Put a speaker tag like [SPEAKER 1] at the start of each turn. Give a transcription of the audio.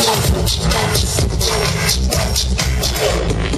[SPEAKER 1] I'm going to to Thank you.